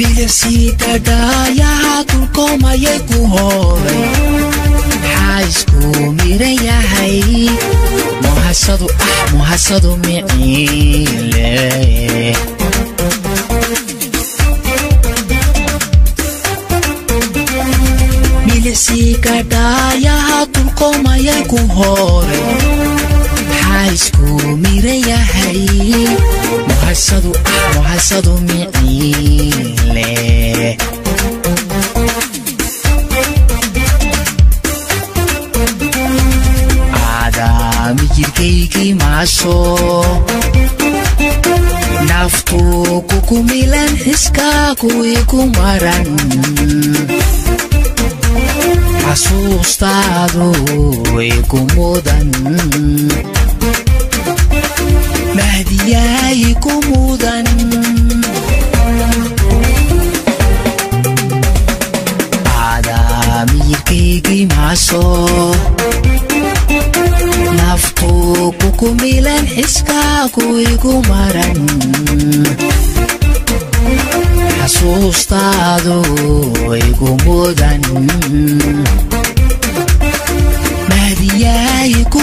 milicsiga dhaayaha dulkoomayay ku horay xaysku miran yahay muhasadu ah muhasadu miciinle milicsiga dhaayaha dulkoomayay ku horay xaysku miran yahay muhasadu ah muhasadu miciinle jirkaygii maaso naftu kuku milan xiskaagu igu maran xasuustaadu igu mudan mahdiyaay ku mudan aadaamiyirkaygii maaso naftu kuku milan xiskaagu igu maran. Xasuustaadu igu mudan. Mahdiyaay ku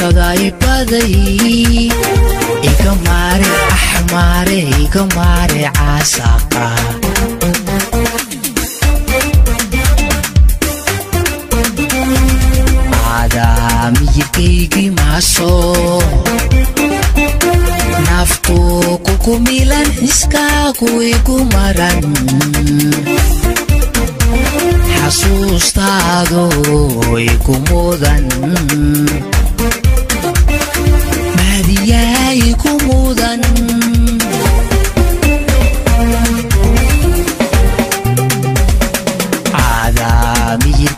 muhasadari baday iga maare axmaare iga maare caasaqa aadaamiyirkaygii maaso naftu kuku milan xiskaagu igu maran xasuustaadu igu mudan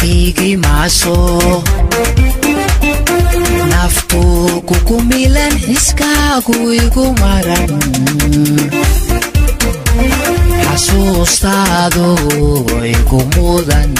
aadaamiyirkaygii maaso naftu kuku milan xiskaagu igu maran. Xasuustaadu igu mudan